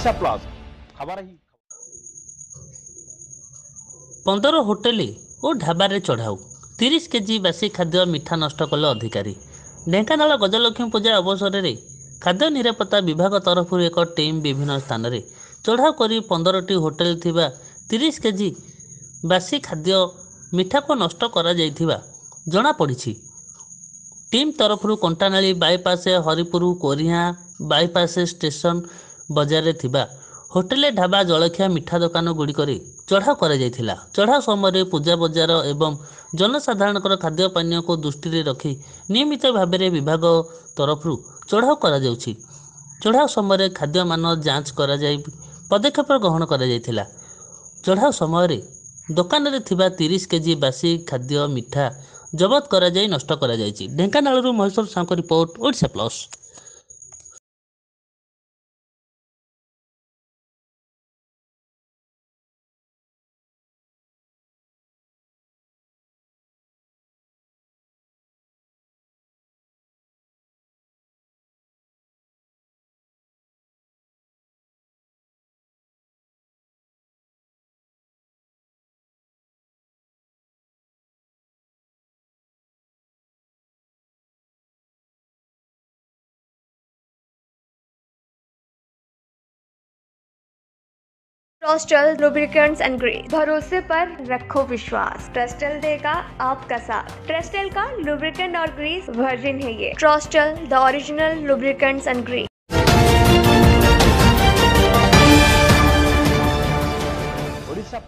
Odisha plus ଖବର ପନ୍ଦର hotel ଓ ଢାବାରେ ଚଢ଼ାଉ। ତିରିଶ କେଜି ବାସି ଖାଦ୍ୟ ମିଠା ନଷ୍ଟ କଲେ ଅଧିକାରୀ। ଢେଙ୍କାନାଳ ଗଜଲକ୍ଷ୍ମୀ ପୂଜା ଅବସରରେ ଖାଦ୍ୟ ନିରାପତ୍ତା ବିଭାଗ ତରଫରୁ ଏକ ଟିମ୍ ବିଭିନ୍ନ ସ୍ଥାନରେ ଚଢ଼ାଉ କରି ପନ୍ଦରଟି ହୋଟେଲ ଥିବା ତିରିଶ କେଜି ବାସି ଖାଦ୍ୟ ମିଠାକୁ ନଷ୍ଟ କରାଯାଇଥିବା ଜଣାପଡ଼ିଛି। ଟିମ୍ ତରଫରୁ Kantanali bypass Haripur କୋରିଆଁ bypass station ବଜାରରେ ଥିବା ହୋଟେଲ ଢାବା ଜଳଖିଆ ମିଠା ଦୋକାନ ଗୁଡ଼ିକରେ ଚଢ଼ାଉ କରାଯାଇଥିଲା। ଚଢ଼ାଉ ସମୟରେ ପୂଜା ବଜାର ଏବଂ ଜନସାଧାରଣଙ୍କର ଖାଦ୍ୟ ପାନୀୟକୁ ଦୃଷ୍ଟିରେ ରଖି ନିୟମିତ ଭାବରେ ବିଭାଗ ତରଫରୁ ଚଢ଼ାଉ କରାଯାଉଛି। ଚଢ଼ାଉ ସମୟରେ ଖାଦ୍ୟମାନ ଯାଞ୍ଚ କରାଯାଇ ପଦକ୍ଷେପ ଗ୍ରହଣ କରାଯାଇଥିଲା। ଚଢ଼ାଉ ସମୟରେ ଦୋକାନରେ ଥିବା ତିରିଶ କେଜି ବାସି ଖାଦ୍ୟ ମିଠା ଜବତ କରାଯାଇ ନଷ୍ଟ କରାଯାଇଛି। ଢେଙ୍କାନାଳରୁ ମହେଶ୍ୱର ସାହୁଙ୍କ report Odisha plus. Trostel lubricants and grease भरोसे पर रखो विश्वास। ट्रस्टल देगा आपका साथ। ट्रस्टल का लुब्रिकेंट और ग्रीस वर्जन है ये। Trostel the original lubricants and grease Odisha